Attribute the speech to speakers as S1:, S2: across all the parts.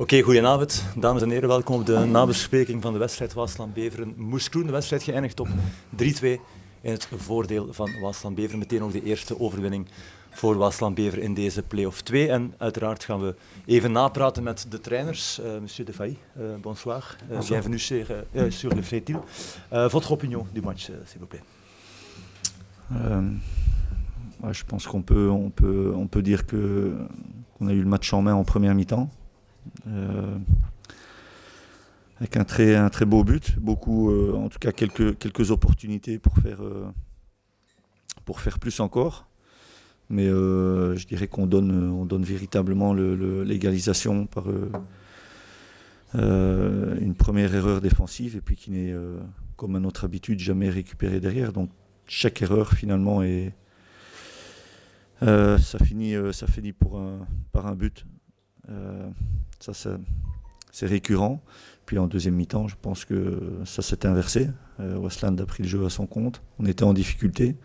S1: Oké, goedenavond. Dames en heren, welkom op de nabespreking van de wedstrijd Waasland-Beveren. Moeskroen, de wedstrijd geëindigd op 3-2 in het voordeel van Waasland-Beveren. Meteen ook de eerste overwinning voor Waasland-Beveren in deze play-off 2. En uiteraard gaan we even napraten met de trainers. Uh, monsieur De Failly, uh, bonsoir. Uh, bienvenue sur, sur le Frétil. votre opinion du match, s'il vous plaît
S2: Je pense qu'on peut, on peut, on peut dire que qu'on a eu le match en main en première mi-temps. Euh, avec un très, un très beau but, beaucoup, euh, en tout cas quelques, quelques opportunités pour faire, euh, pour faire plus encore. Mais je dirais qu'on donne, on donne véritablement l'égalisation par une première erreur défensive et puis qui n'est, comme à notre habitude, jamais récupérée derrière. Donc chaque erreur finalement est, ça finit, ça finit pour un, par un but. Ça, c'est récurrent. Puis en deuxième mi-temps, je pense que ça s'est inversé. Euh, Westland a pris le jeu à son compte. On était en difficulté.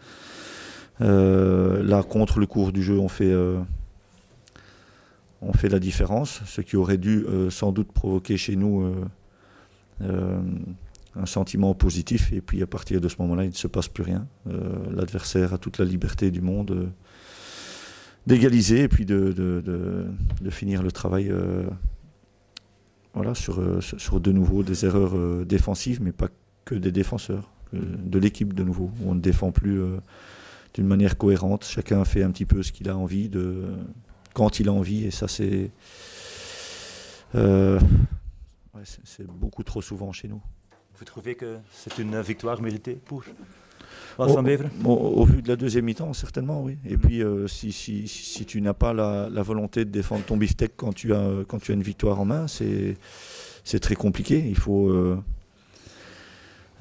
S2: Euh, là, contre le cours du jeu, on fait, euh, on fait la différence. Ce qui aurait dû sans doute provoquer chez nous un sentiment positif. Et puis à partir de ce moment-là, il ne se passe plus rien. L'adversaire a toute la liberté du monde d'égaliser et puis de, de, finir le travail euh, voilà, sur, euh, sur de nouveau des erreurs euh, défensives, mais pas que des défenseurs, de l'équipe de nouveau. on ne défend plus d'une manière cohérente. Chacun fait un petit peu ce qu'il a envie, de, quand il a envie, et ça c'est c'est beaucoup trop souvent chez nous.
S1: Vous trouvez que c'est une victoire méritée pour
S2: au, vu de la deuxième mi-temps, certainement, oui. Et puis, euh, si, si, si, tu n'as pas la, volonté de défendre ton beefsteak quand tu as, quand tu as une victoire en main, c'est très compliqué. Il faut euh,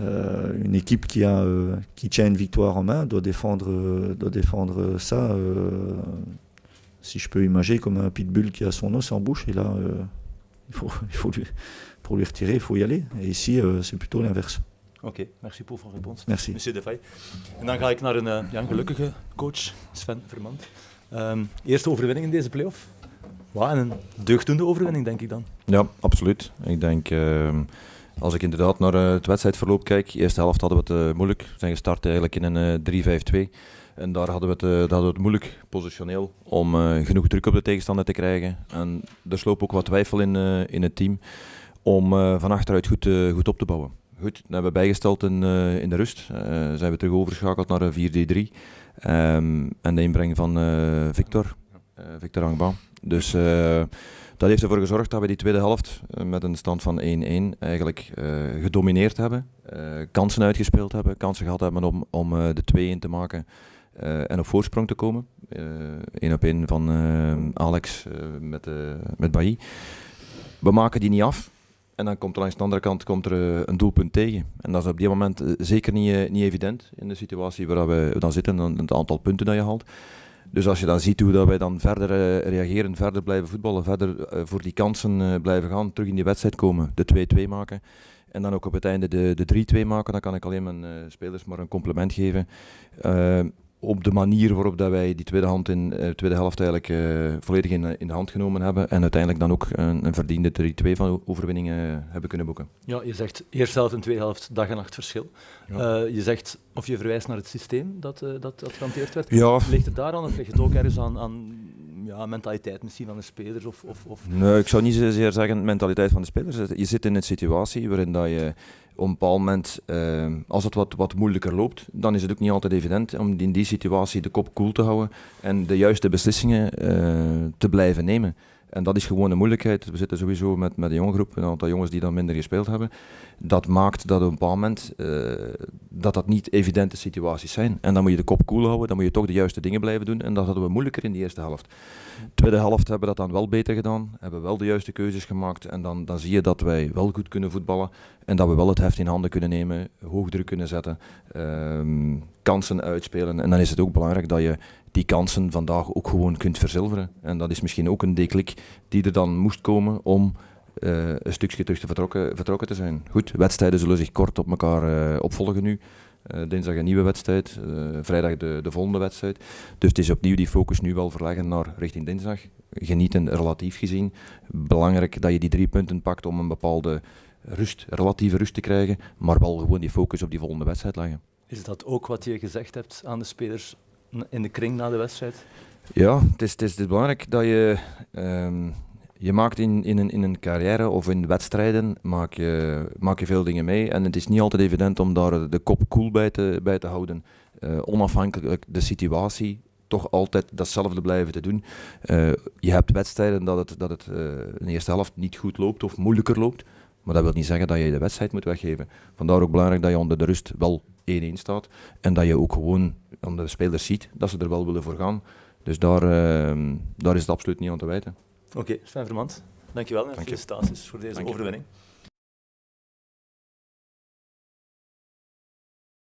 S2: euh, une équipe qui, a, qui tient une victoire en main doit défendre, doit défendre ça. si je peux imaginer comme un pitbull qui a son os en bouche, et là, il faut, il faut lui, pour lui retirer, il faut y aller. Et ici, c'est plutôt l'inverse.
S1: Oké, merci voor uw réponse.
S2: Merci.
S1: Monsieur Defay. En dan ga ik naar een uh, ja, gelukkige coach, Sven Vermand. Um, eerste overwinning in deze playoff. Wow, en een deugdoende overwinning, denk ik dan.
S3: Ja, absoluut. Ik denk, uh, als ik inderdaad naar uh, het wedstrijdverloop kijk, de eerste helft hadden we het uh, moeilijk. We zijn gestart eigenlijk in een 3-5-2. En daar hadden we, het, hadden we het moeilijk positioneel om genoeg druk op de tegenstander te krijgen. En er sloop ook wat twijfel in, in het team om van achteruit goed, goed op te bouwen. Goed, dat hebben we bijgesteld in, uh, in de rust. Uh, zijn we terug overgeschakeld naar een 4-3-3. Um, ehm, en de inbreng van uh, Victor, Victor Angba. Dus dat heeft ervoor gezorgd dat we die tweede helft met een stand van 1-1 eigenlijk gedomineerd hebben. kansen uitgespeeld hebben, kansen gehad hebben om, om de 2-1 te maken. en op voorsprong te komen. Eén op één van Alex met, met Bailly. We maken die niet af. En dan komt er langs de andere kant komt er eh, een doelpunt tegen. En dat is op die moment eh, zeker niet, eh, niet evident in de situatie waar we dan zitten en het aantal punten dat je haalt. Dus als je dan ziet hoe dat wij dan verder reageren, verder blijven voetballen, verder voor die kansen blijven gaan, terug in die wedstrijd komen, de 2-2 maken. En dan ook op het einde de, de 3-2 maken, dan kan ik alleen mijn spelers maar een compliment geven op de manier waarop dat wij die tweede, hand in, uh, tweede helft eigenlijk uh, volledig in, in de hand genomen hebben. En uiteindelijk dan ook een, een verdiende 3-2 van overwinningen hebben kunnen boeken.
S1: Ja, je zegt eerste helft en tweede helft dag en nacht verschil. Ja. je zegt of je verwijst naar het systeem dat, dat, dat gehanteerd werd.
S3: Ja.
S1: Ligt het daar aan of ligt het ook ergens aan, aan ja, mentaliteit misschien van de spelers? Of, of, of...
S3: Nee, ik zou niet zozeer zeggen mentaliteit van de spelers. Je zit in een situatie waarin dat je op een bepaald moment, uh, als het wat, wat moeilijker loopt, dan is het ook niet altijd evident om in die situatie de kop koel te houden en de juiste beslissingen uh, te blijven nemen. En dat is gewoon een moeilijkheid. We zitten sowieso met, met een jonge groep, een aantal jongens die dan minder gespeeld hebben. Dat maakt dat op een bepaald moment uh, dat dat niet evidente situaties zijn. En dan moet je de kop koel houden, dan moet je toch de juiste dingen blijven doen. En dat hadden we moeilijker in de eerste helft. Tweede helft hebben we dat dan wel beter gedaan, hebben we wel de juiste keuzes gemaakt. En dan, dan zie je dat wij wel goed kunnen voetballen en dat we wel het heft in handen kunnen nemen, hoog druk kunnen zetten, uh, kansen uitspelen. En dan is het ook belangrijk dat je die kansen vandaag ook gewoon kunt verzilveren. En dat is misschien ook een deklik die er dan moest komen om uh, een stukje terug te vertrokken, vertrokken te zijn. Goed, wedstrijden zullen zich kort op elkaar uh, opvolgen nu. Uh, dinsdag een nieuwe wedstrijd, vrijdag de, de volgende wedstrijd. Dus het is opnieuw die focus nu wel verleggen naar richting dinsdag. Genieten relatief gezien. Belangrijk dat je die drie punten pakt om een bepaalde rust, relatieve rust te krijgen, maar wel gewoon die focus op die volgende wedstrijd leggen.
S1: Is dat ook wat je gezegd hebt aan de spelers in de kring na de wedstrijd?
S3: Ja, het is, het is, belangrijk dat je. Um, je maakt in, in, een, in een carrière of in wedstrijden maak je, maak je veel dingen mee. En het is niet altijd evident om daar de kop koel bij te, bij te houden. Uh, onafhankelijk de situatie, toch altijd datzelfde blijven te doen. Uh, je hebt wedstrijden dat het, dat het uh, in de eerste helft niet goed loopt of moeilijker loopt. Maar dat wil niet zeggen dat je de wedstrijd moet weggeven. Vandaar ook belangrijk dat je onder de rust wel 1-1 staat. En dat je ook gewoon aan de spelers ziet dat ze er wel willen voor gaan. Dus daar, uh, daar is het absoluut niet aan te wijten.
S1: Oké, okay, Sven Vermand, dankjewel en Dank felicitaties voor deze overwinning.